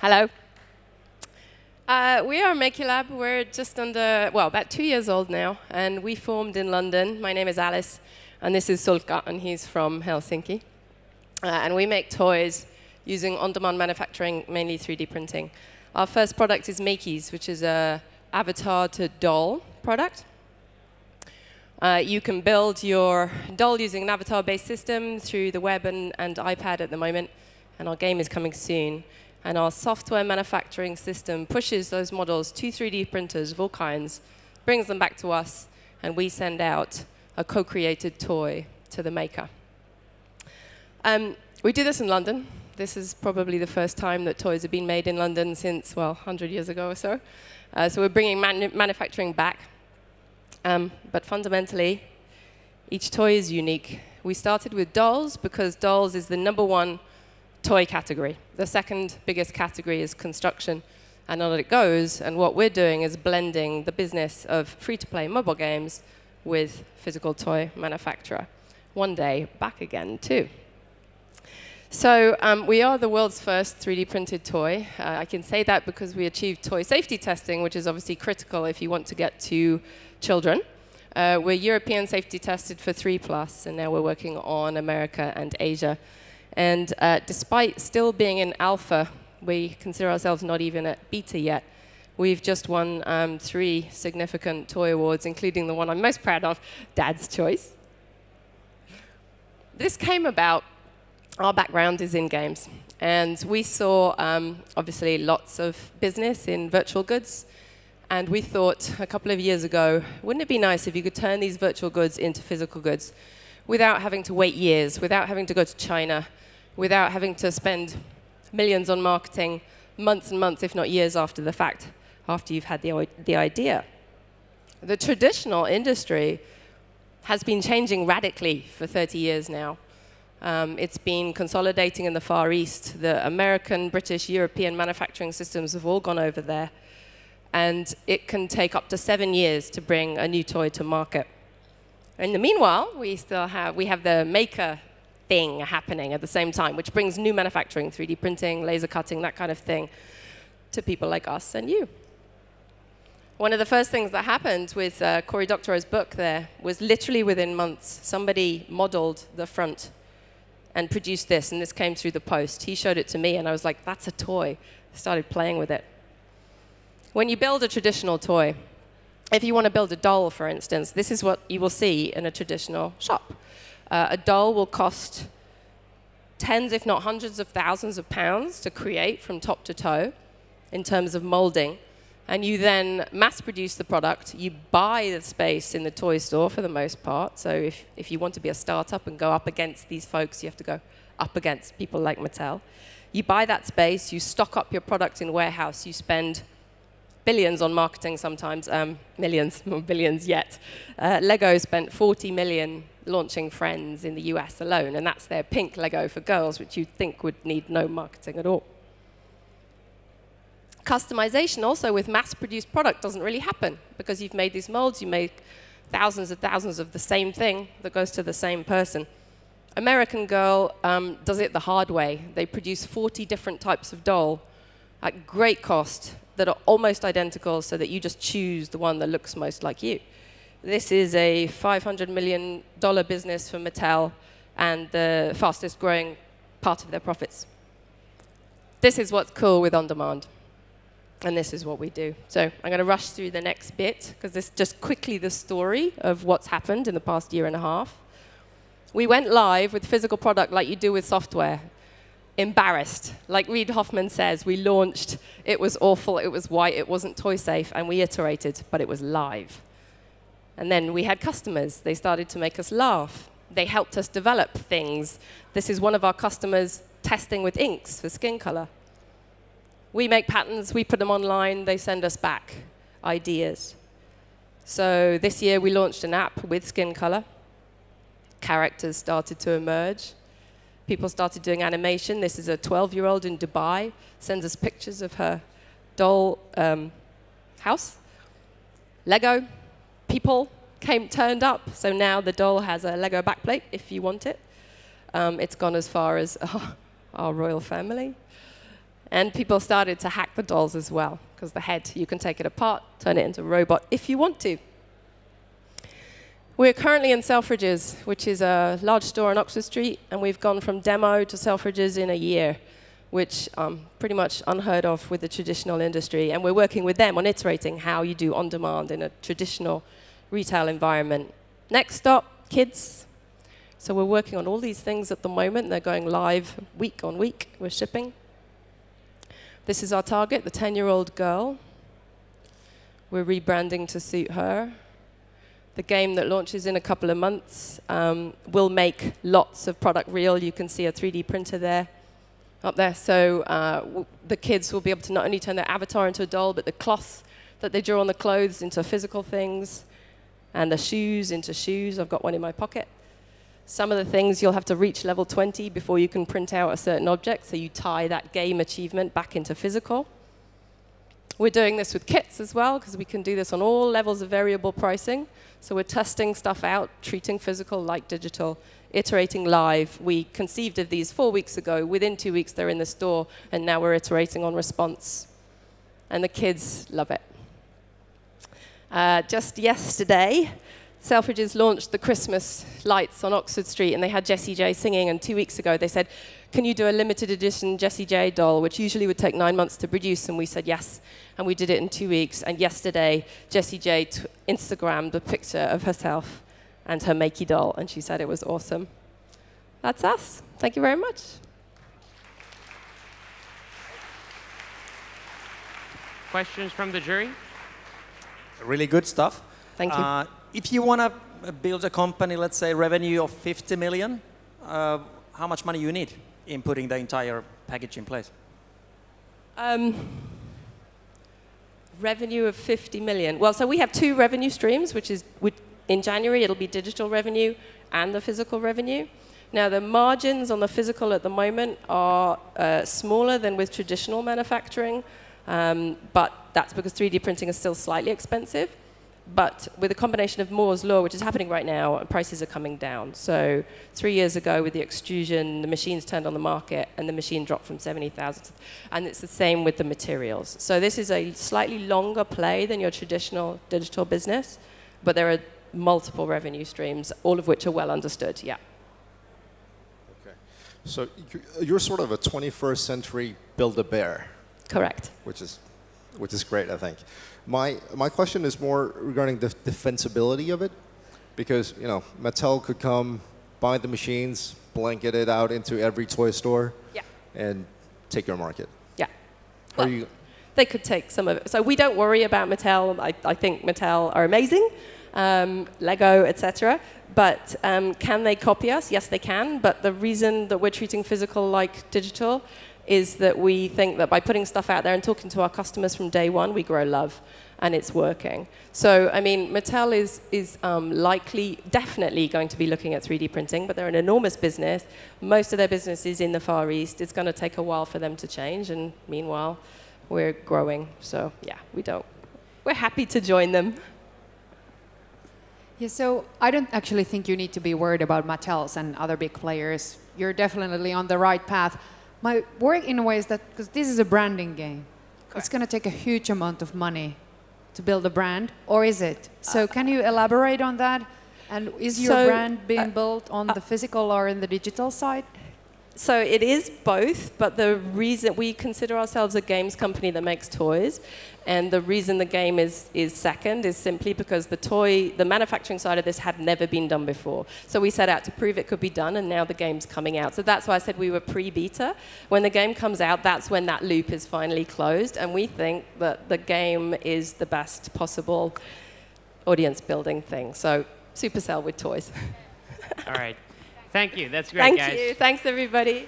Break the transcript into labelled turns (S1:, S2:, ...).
S1: Hello. Uh, we are MakieLab. We're just under, well, about two years old now, and we formed in London. My name is Alice, and this is Sulka, and he's from Helsinki. Uh, and we make toys using on-demand manufacturing, mainly 3D printing. Our first product is Makies, which is a avatar to doll product. Uh, you can build your doll using an avatar-based system through the web and, and iPad at the moment, and our game is coming soon. And our software manufacturing system pushes those models to 3D printers of all kinds, brings them back to us, and we send out a co-created toy to the maker. Um, we do this in London. This is probably the first time that toys have been made in London since, well, 100 years ago or so. Uh, so we're bringing manu manufacturing back. Um, but fundamentally, each toy is unique. We started with dolls because dolls is the number one toy category. The second biggest category is construction, and on it goes. And what we're doing is blending the business of free-to-play mobile games with physical toy manufacturer. One day, back again, too. So um, we are the world's first 3D printed toy. Uh, I can say that because we achieved toy safety testing, which is obviously critical if you want to get to children. Uh, we're European safety tested for 3+, plus, and now we're working on America and Asia. And uh, despite still being in alpha, we consider ourselves not even at beta yet. We've just won um, three significant toy awards, including the one I'm most proud of, Dad's Choice. This came about, our background is in games. And we saw, um, obviously, lots of business in virtual goods. And we thought a couple of years ago, wouldn't it be nice if you could turn these virtual goods into physical goods without having to wait years, without having to go to China, without having to spend millions on marketing months and months, if not years after the fact, after you've had the, the idea. The traditional industry has been changing radically for 30 years now. Um, it's been consolidating in the Far East. The American, British, European manufacturing systems have all gone over there. And it can take up to seven years to bring a new toy to market. In the meanwhile, we still have, we have the maker thing happening at the same time, which brings new manufacturing, 3D printing, laser cutting, that kind of thing, to people like us and you. One of the first things that happened with uh, Cory Doctorow's book there was literally within months, somebody modeled the front and produced this, and this came through the post. He showed it to me, and I was like, that's a toy. I started playing with it. When you build a traditional toy, if you want to build a doll, for instance, this is what you will see in a traditional shop. Uh, a doll will cost tens, if not hundreds of thousands of pounds to create from top to toe in terms of molding. And you then mass produce the product. You buy the space in the toy store for the most part. So if, if you want to be a startup and go up against these folks, you have to go up against people like Mattel. You buy that space, you stock up your product in warehouse, you spend billions on marketing sometimes, um, millions, billions yet. Uh, Lego spent 40 million launching Friends in the US alone, and that's their pink Lego for girls, which you'd think would need no marketing at all. Customization also with mass-produced product doesn't really happen because you've made these molds, you make thousands and thousands of the same thing that goes to the same person. American Girl um, does it the hard way. They produce 40 different types of doll at great cost that are almost identical so that you just choose the one that looks most like you. This is a $500 million business for Mattel and the fastest growing part of their profits. This is what's cool with on-demand. And this is what we do. So I'm going to rush through the next bit, because this is just quickly the story of what's happened in the past year and a half. We went live with physical product like you do with software. Embarrassed. Like Reid Hoffman says, we launched, it was awful, it was white, it wasn't toy safe, and we iterated, but it was live. And then we had customers. They started to make us laugh. They helped us develop things. This is one of our customers testing with inks for skin color. We make patterns, we put them online, they send us back ideas. So this year we launched an app with skin color. Characters started to emerge. People started doing animation. This is a 12-year-old in Dubai, sends us pictures of her doll um, house. Lego, people came turned up. So now the doll has a Lego backplate if you want it. Um, it's gone as far as our royal family. And people started to hack the dolls as well, because the head, you can take it apart, turn it into a robot if you want to. We're currently in Selfridges, which is a large store on Oxford Street, and we've gone from demo to Selfridges in a year, which um, pretty much unheard of with the traditional industry. And we're working with them on iterating how you do on demand in a traditional retail environment. Next stop, kids. So we're working on all these things at the moment. They're going live week on week. We're shipping. This is our target, the 10 year old girl. We're rebranding to suit her the game that launches in a couple of months um, will make lots of product real. You can see a 3D printer there, up there. So uh, the kids will be able to not only turn their avatar into a doll, but the cloth that they draw on the clothes into physical things, and the shoes into shoes. I've got one in my pocket. Some of the things you'll have to reach level 20 before you can print out a certain object, so you tie that game achievement back into physical. We're doing this with kits as well, because we can do this on all levels of variable pricing. So we're testing stuff out, treating physical like digital, iterating live. We conceived of these four weeks ago. Within two weeks, they're in the store, and now we're iterating on response. And the kids love it. Uh, just yesterday, Selfridges launched the Christmas lights on Oxford Street, and they had Jessie J singing. And two weeks ago, they said, can you do a limited edition Jessie J doll, which usually would take nine months to produce? And we said yes, and we did it in two weeks. And yesterday, Jessie J Instagrammed a picture of herself and her Makie doll, and she said it was awesome. That's us. Thank you very much.
S2: Questions from the jury?
S3: Really good stuff.
S1: Thank you. Uh,
S3: if you want to build a company, let's say revenue of 50 million, uh, how much money you need in putting the entire package in place? Um,
S1: revenue of 50 million. Well, so we have two revenue streams, which is in January it'll be digital revenue and the physical revenue. Now, the margins on the physical at the moment are uh, smaller than with traditional manufacturing, um, but that's because 3D printing is still slightly expensive. But with a combination of Moore's law, which is happening right now, prices are coming down. So three years ago, with the extrusion, the machines turned on the market, and the machine dropped from 70,000. And it's the same with the materials. So this is a slightly longer play than your traditional digital business, but there are multiple revenue streams, all of which are well understood. Yeah.
S4: Okay. So you're sort of a 21st century Build-A-Bear.
S1: Correct.
S4: Which is, which is great, I think. My, my question is more regarding the defensibility of it, because you know Mattel could come, buy the machines, blanket it out into every toy store,
S1: yeah.
S4: and take your market.
S1: Yeah. Well, you... They could take some of it. So we don't worry about Mattel. I, I think Mattel are amazing, um, Lego, etc. But um, can they copy us? Yes, they can. But the reason that we're treating physical like digital is that we think that by putting stuff out there and talking to our customers from day one, we grow love, and it's working. So, I mean, Mattel is, is um, likely, definitely going to be looking at 3D printing, but they're an enormous business. Most of their business is in the Far East. It's going to take a while for them to change, and meanwhile, we're growing. So, yeah, we don't. We're happy to join them.
S5: Yeah, so I don't actually think you need to be worried about Mattels and other big players. You're definitely on the right path my work in a way is that because this is a branding game, Correct. it's going to take a huge amount of money to build a brand, or is it? So uh, can you elaborate on that? And is your so, brand being uh, built on uh, the physical or in the digital side?
S1: So it is both, but the reason we consider ourselves a games company that makes toys, and the reason the game is, is second is simply because the toy, the manufacturing side of this had never been done before. So we set out to prove it could be done, and now the game's coming out. So that's why I said we were pre-beta. When the game comes out, that's when that loop is finally closed, and we think that the game is the best possible audience building thing. So Supercell with toys.
S2: All right. Thank you. That's great, guys.
S1: Thank
S2: guys.
S1: you. Thanks, everybody.